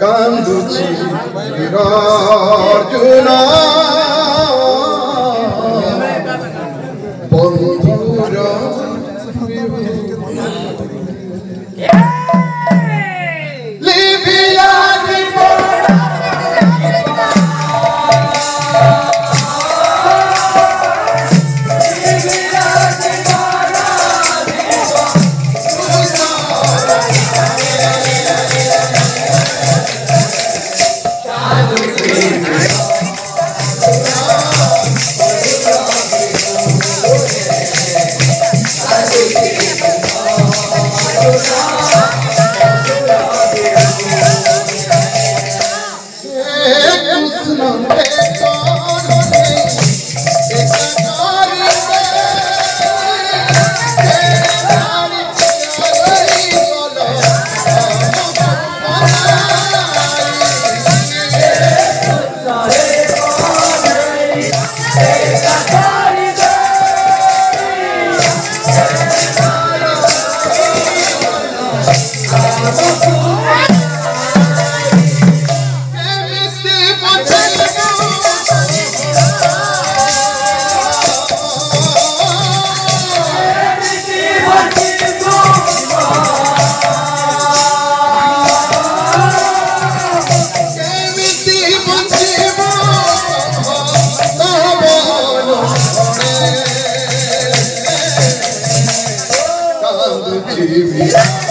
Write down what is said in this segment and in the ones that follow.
কান্দুছি Arjun personal. Jimmy.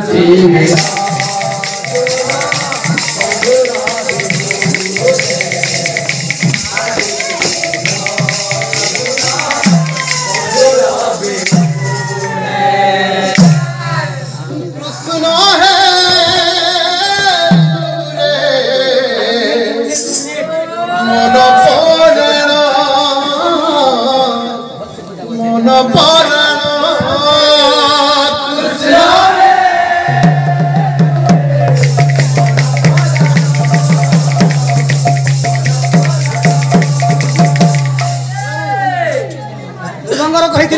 de Bonaparte.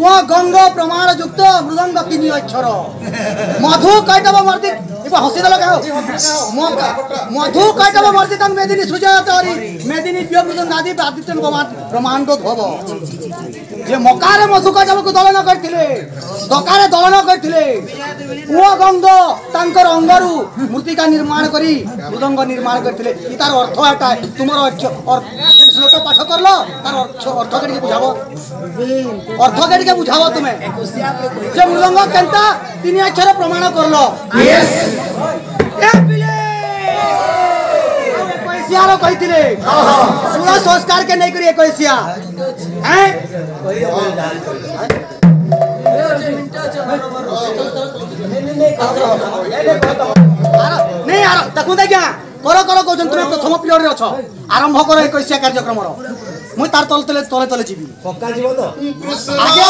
কুয়া গঙ্গ প্রমাণ যুক্ত মৃদঙ্গ তিনি অক্ষর? মধু কৈটব মর্দিত, এবার হসিদেল কেউ মধু কৈটব মর্দিত মেদিনী সুজয়ত হরি মেদিনী প্রিয় মৃদঙ্গ আদি আদিত্য ব্রহ্মাণ্ড ধব যে মকারে মধু কৈটবকে দলন করে দকারে দলন করে কুয়া গঙ্গ তাঙ্কর অঙ্গরু মূর্তিকা নির্মাণ করি মৃদঙ্গ নির্মাণ করে তার অর্থ এটা তোমার অর্থ শ্লোক পাঠ করল তার অর্থ অর্থকে টিকে বুঝাব অর্থকে টিকে বুঝাব তুমি যে মৃদঙ্গ কেনতা তিনি অক্ষরে প্রমাণ করল একুশিয়ার কইলে ষোল সংস্কার কে নেই একুশিয়া হ্যাঁ नहीं आ रहा तक क्या কর কর কৌছেন তুমি প্রথম পিরিয়ডে অছ। আরম্ভ কর একশিয়া কার্যক্রমর মুই তার তলে তলে তলে তলে যাবি পকা যাব আগে।